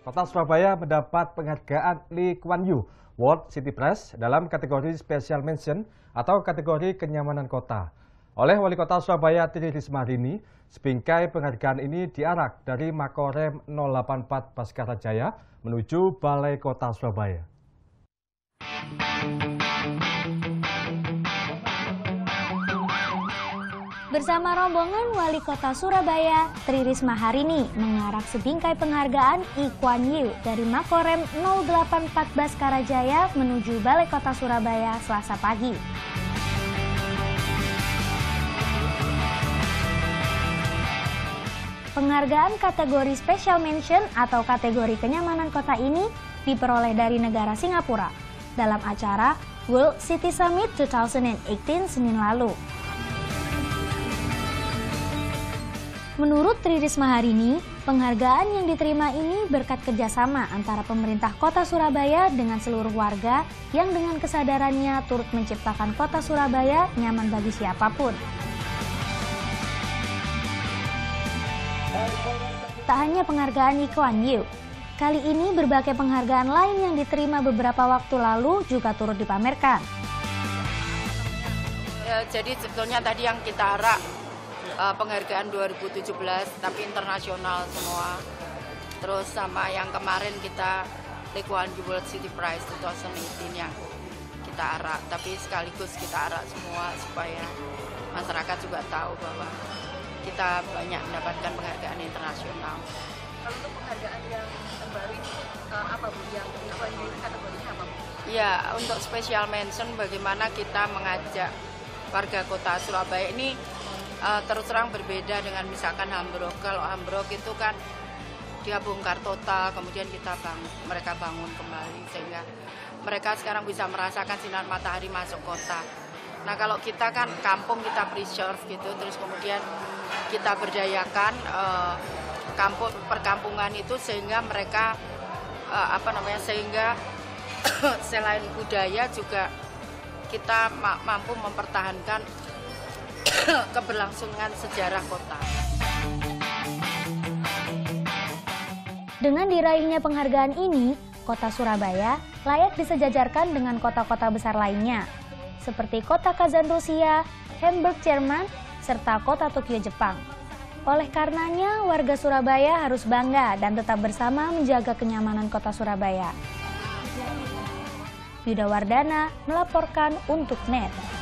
Kota Surabaya mendapat penghargaan Lee Kuan Yew World City Press dalam kategori Special Mention atau kategori kenyamanan kota. Oleh Wali Kota Surabaya Tri Risma Rini, sebingkai penghargaan ini diarak dari Makorem 084 Baskara Jaya menuju Balai Kota Surabaya. Bersama rombongan Wali Kota Surabaya, Tri Risma hari ini mengarak sebingkai penghargaan Ikuan Yu dari Makorem 084 Baskara Jaya menuju Balai Kota Surabaya selasa pagi. Penghargaan kategori Special Mention atau kategori kenyamanan kota ini diperoleh dari negara Singapura dalam acara World City Summit 2018 Senin lalu. Menurut Tri Risma hari ini, penghargaan yang diterima ini berkat kerjasama antara pemerintah kota Surabaya dengan seluruh warga yang dengan kesadarannya turut menciptakan kota Surabaya nyaman bagi siapa pun. Tak hanya penghargaan Ikuan Yu, kali ini berbagai penghargaan lain yang diterima beberapa waktu lalu juga turut dipamerkan. Ya, jadi sebetulnya tadi yang kita harap uh, penghargaan 2017 tapi internasional semua. Terus sama yang kemarin kita Likuan World City Prize 2018 yang kita arak, tapi sekaligus kita arak semua supaya masyarakat juga tahu bahwa kita banyak mendapatkan penghargaan internasional. Kalau untuk penghargaan yang terbaru itu uh, apa bu? Yang apa kategorinya apa bu? Ya, untuk special mention bagaimana kita mengajak warga kota Surabaya ini uh, terus terang berbeda dengan misalkan Hamburg. Kalau Hamburg itu kan dia bongkar total, kemudian kita bang, mereka bangun kembali sehingga mereka sekarang bisa merasakan sinar matahari masuk kota. Nah kalau kita kan kampung kita preserve gitu, terus kemudian kita berdayakan uh, kampung perkampungan itu sehingga mereka uh, apa namanya sehingga selain budaya juga kita mampu mempertahankan keberlangsungan sejarah kota. Dengan diraihnya penghargaan ini, kota Surabaya layak disejajarkan dengan kota-kota besar lainnya, seperti kota Kazan Rusia, Hamburg Jerman, serta kota Tokyo Jepang. Oleh karenanya, warga Surabaya harus bangga dan tetap bersama menjaga kenyamanan kota Surabaya. Yuda Wardana melaporkan untuk NET.